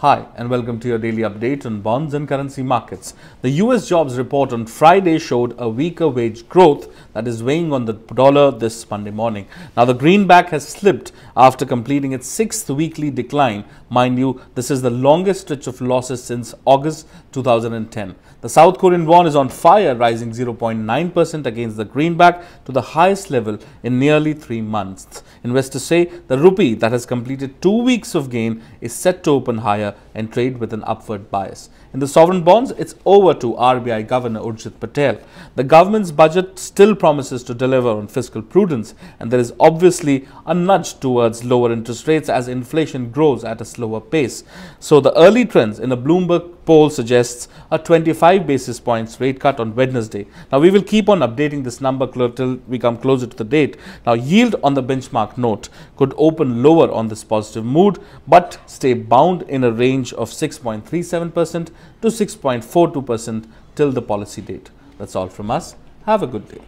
Hi, and welcome to your daily update on bonds and currency markets. The US jobs report on Friday showed a weaker wage growth that is weighing on the dollar this Monday morning. Now, the greenback has slipped after completing its sixth weekly decline. Mind you, this is the longest stretch of losses since August 2010. The South Korean won is on fire, rising 0.9% against the greenback to the highest level in nearly three months. Investors say the rupee that has completed two weeks of gain is set to open higher and trade with an upward bias. In the sovereign bonds, it's over to RBI Governor Urjit Patel. The government's budget still promises to deliver on fiscal prudence, and there is obviously a nudge towards lower interest rates as inflation grows at a slower pace. So the early trends in a Bloomberg poll suggests a 25 basis points rate cut on Wednesday. Now we will keep on updating this number till we come closer to the date. Now yield on the benchmark note could open lower on this positive mood but stay bound in a range of 6.37% to 6.42% till the policy date. That's all from us. Have a good day.